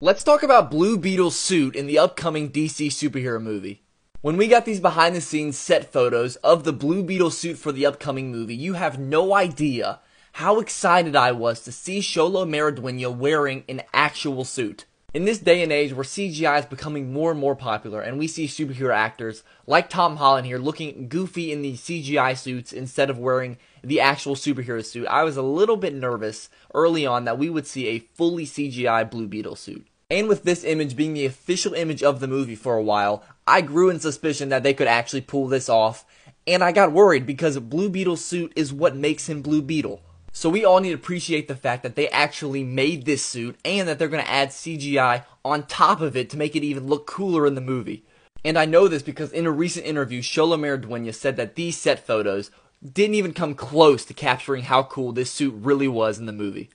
Let's talk about Blue Beetle's suit in the upcoming DC superhero movie. When we got these behind the scenes set photos of the Blue Beetle suit for the upcoming movie, you have no idea how excited I was to see Xolo Maridueña wearing an actual suit. In this day and age where CGI is becoming more and more popular, and we see superhero actors like Tom Holland here looking goofy in the CGI suits instead of wearing the actual superhero suit, I was a little bit nervous early on that we would see a fully CGI Blue Beetle suit. And with this image being the official image of the movie for a while, I grew in suspicion that they could actually pull this off, and I got worried because a Blue Beetle's suit is what makes him Blue Beetle. So we all need to appreciate the fact that they actually made this suit and that they're going to add CGI on top of it to make it even look cooler in the movie. And I know this because in a recent interview, Xolo Maridueña said that these set photos didn't even come close to capturing how cool this suit really was in the movie.